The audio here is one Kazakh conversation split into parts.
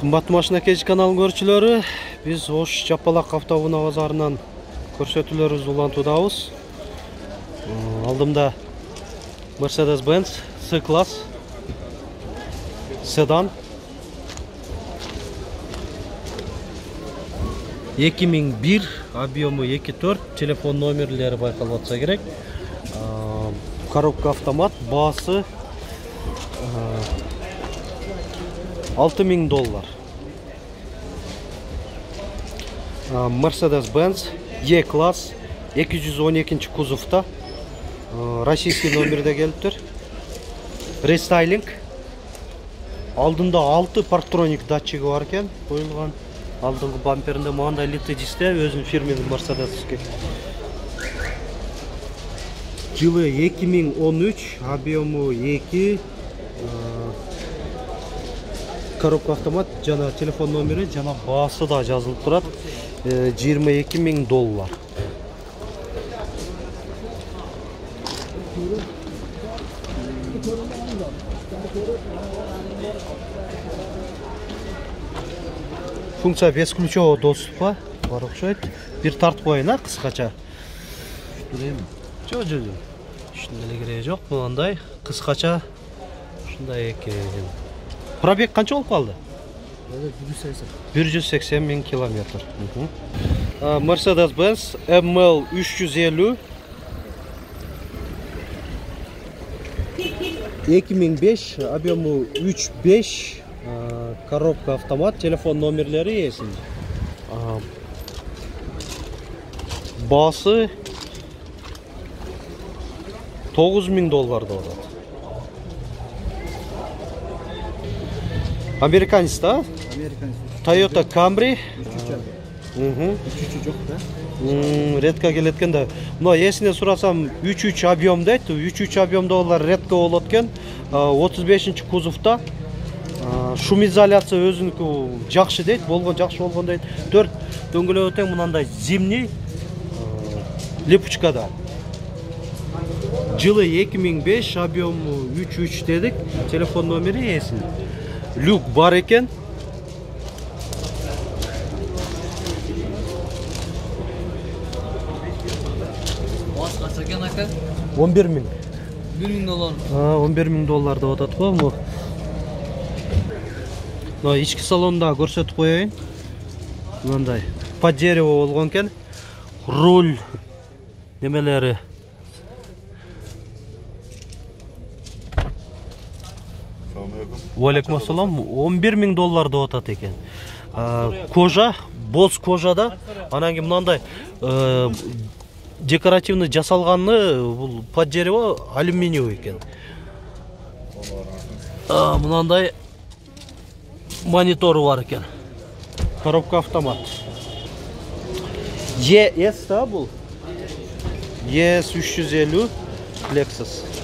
кымбаттуу машина кеч каналынын көрүүчүлөрү биз ош жапалак автоунаа базарынан көрсөтүүлөрүбүздү улантуудабыз алдымда mercedes benz c класс седан эки миң бир объему эки төрт телефон номерлери байкалып атса керек коробка автомат баасы алты миң доллар. Mercedes benz e класс эки жүз он экинчи кузовто российский номерде келиптир рестайлинг. Алдында алты парктроник датчиги бар экен коюлган алдыңғы бамперінде мынандай литый дисте өзүнүн фирменный мерседеске жылы 2013 объему 2 коробка автомат жана телефон номери жана баасы да жазылып турат. 22 миң доллар. Функция бесключевой доступа. Бар окшойт. Бир тартып коеюн а кыскача? Жок жок жок ешнде эле кереги жок мындай кыскача ушундай экен пробег канча болуп калды бир жүз сексен бир жүз сексен миң километр mercedes benz ml үч жүз элүү эки миң беш объему үч беш коробка автомат телефон номерлери эсин баасы тогуз миң доллар деп атат американец да toyota camry үчүчү жок да редко келет экен да мына эсине сурасам үч үч объем дейт үч үч объемдогулар редко болот экен отуз бешинчи кузовто шум изоляция өзүнүкү жакшы дейт болгон жакшы болгон дейт төрт дөңгөлөгү тең мынандай зимний липучкада жылы эки миң беш объему үч үч дедик телефон номери эсин люк бар канча экен ака? Он бир миң бир миң доллар. Он бир миң доллар деп го могу мына ички салонун дагы көрсөтүп коеюн. Мындай под дерево болгон экен. Руль немелери. Алейкум ассалам он бир миң доллар деп атат экен кожа боз кожада анан кийин мынандай декоративный жасалганы бул под дерево алюминиевый экен. Мынандай монитору бар экен. Коробка автомат. Ес да бул? Ес үч жүз элүү lexus.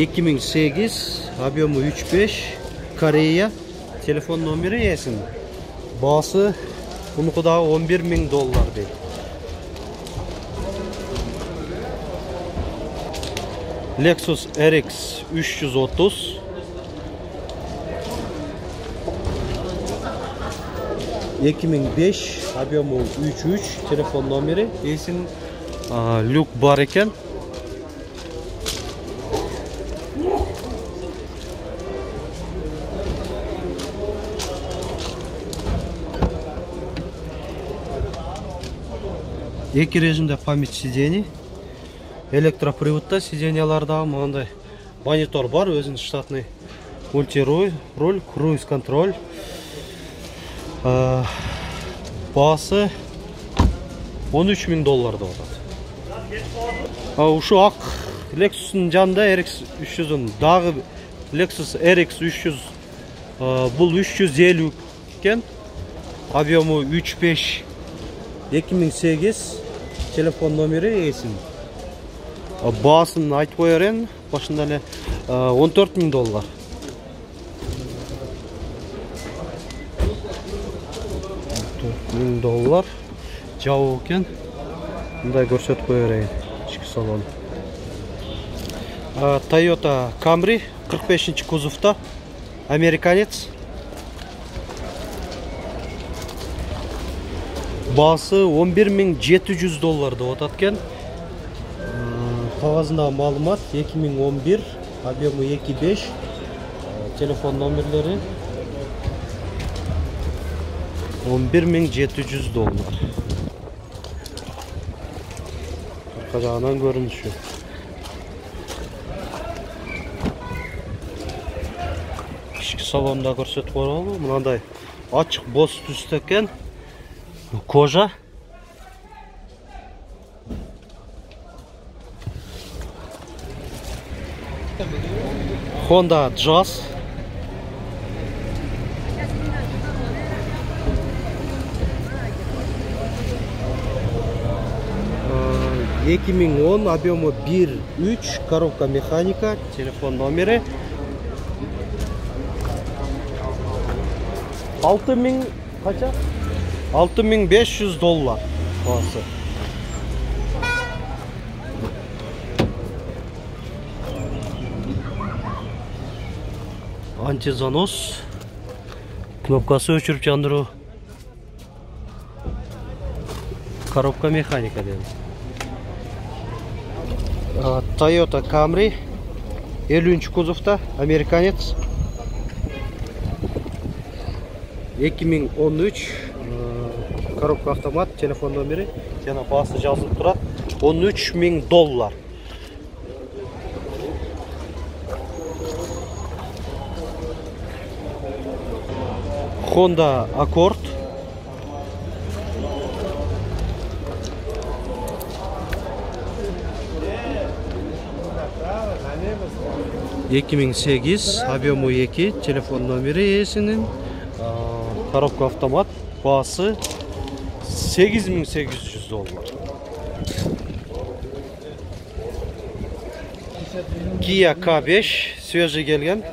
Эки миң сегиз объему үч беш корея телефон номери эсин баасы мунуку дагы он бир миң доллар дейт lexus rx үч жүз отуз эки миң беш объему үч үч телефон екі режимде память сидений электроприводта сиденьяларда мынандай монитор бар өзінің штатный мультируль руль круиз контроль. Ә, басы 13 мың долларды болады ә, ушу ақ лексустың жанында rx 300 дағы lexus rx 300 бұл 350 екен объемы 35 2008 телефон номери эсин баасын айтып кое берейин башында эле он төрт миң доллар. Миң доллар. Жабык экен мындай көрсөтүп кое берейин ички салон. А, Toyota Camry 45 кузовта. Американец. Басы 11700 доллар деп атат экен кагазындагы маалымат 2011 объемы 2.5 телефон номерлери 11700 доллар. Арка жагынан көрүнүшү ички салонда көрсөтүп коелу мынандай ачык боз түстө экен кожа. Honda jazz. Ee, 2010 объемы 1.3 коробка механика телефон номері 6000 қанша 6500 доллар бағасы антизанос кнопкасы өшіріп жандыру коробка механика деді Toyota Camry. 50 кузовта американец 2013 э, коробка автомат телефон номері жана басы жазылып турат 13 миң доллар Honda Accord. эки миң сегиз объему эки телефон номери ээсинин А, коробка автомат баасы сегиз миң сегиз жүз доллар Kia K5 свежий келген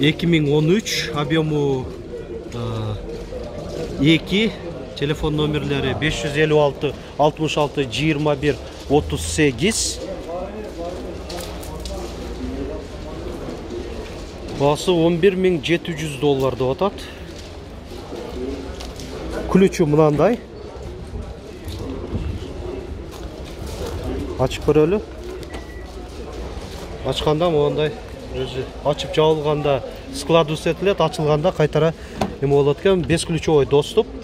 эки миң он үч объему эки телефон номерлері 556 66 21 38 басы 11700 доллар деп атат ключі мынандай ашып көрөлү ачканда мындай өзү ачып жабылганда складывать этилет ачылганда кайтара эме болот бес ключевой доступ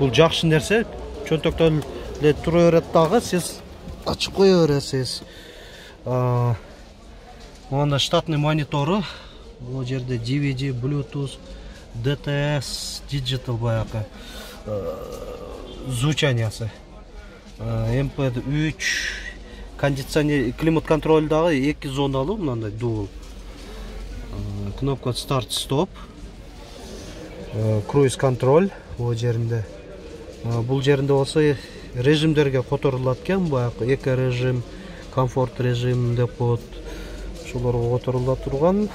бул жакшы нерсе чөнтөктө эле тура берет дагы сиз ачып кое бересиз мында штатный монитору бул жерде dvd bluetooth dts digital баягы звучаниясы. Mp 3 кондиционер климат контроль дагы эки зоналуу мындай дубл кнопка старт стоп круиз контроль бул жеринде бул жеринде болсо режимдерге которулат экен баягы эко режим комфорт режим деп коет ошолорго которула турган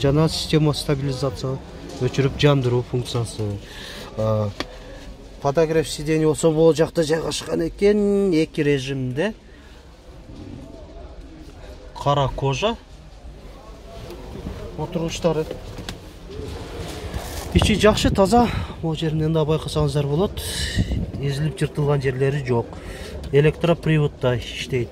жана система стабилизация өчүрүп жандыруу функциясы. Подогрев сидений болсо могул жакта жайгашкан экен эки режимде. Кара кожа. Отуруштары ичи жакшы таза болот эзилип жыртылган жерлери жок электроприводда иштейт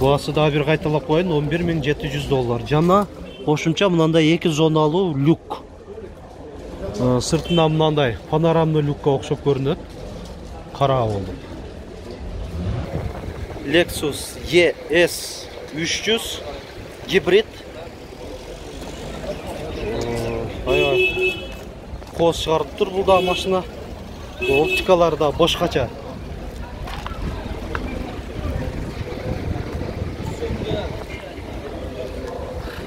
баасы дагы бир кайталап коеюн он бир миң жети жүз доллар жана кошумча мынандай эки зоналуу люк сыртынан мынандай панорамный люкка окшоп көрүнөт кара болуп lexus es 300 гибрид кооз чыгарып тур бул дагы машина. Оптикалары да башкача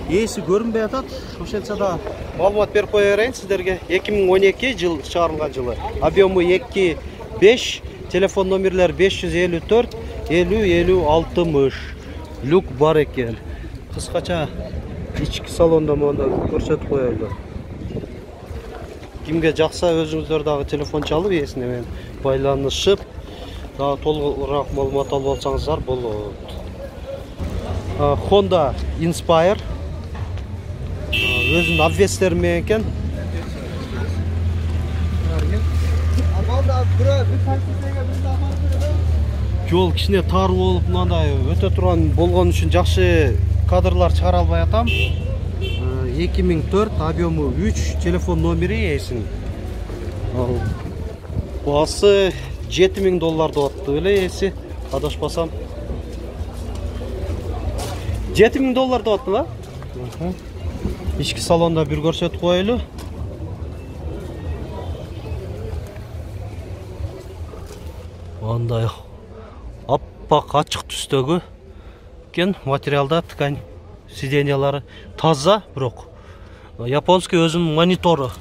ээси көрүнбөй атат ошентсе да маалымат берип кое берейин сиздерге эки миң он эки жыл чыгарылган жылы. Объему эки беш телефон элүү төрт элүү элүү алтымыш люк бар экен кыскача ички салонда монда көрсөтүп коелу кимге жакса өзүңүздөр дагы телефон чалып ээсине менен байланышып дагы толугураак маалымат алып алсаңыздар А, honda inspire. Обвестери менен экен жол кичине тар болуп мындай өтө турган болгон үчүн жакшы кадрлар чыгара албай атам эки миң төрт объему үч телефон номери ээсинин ал баасы жети миң доллар деп атты беле ээси адашпасам жети миң доллар деп атты ба ички салонда бир көрсөтүп коелу андай аппак ачык түстөгү экен материалда ткань сиденьялары таза бирок Yaponski özün monitoru.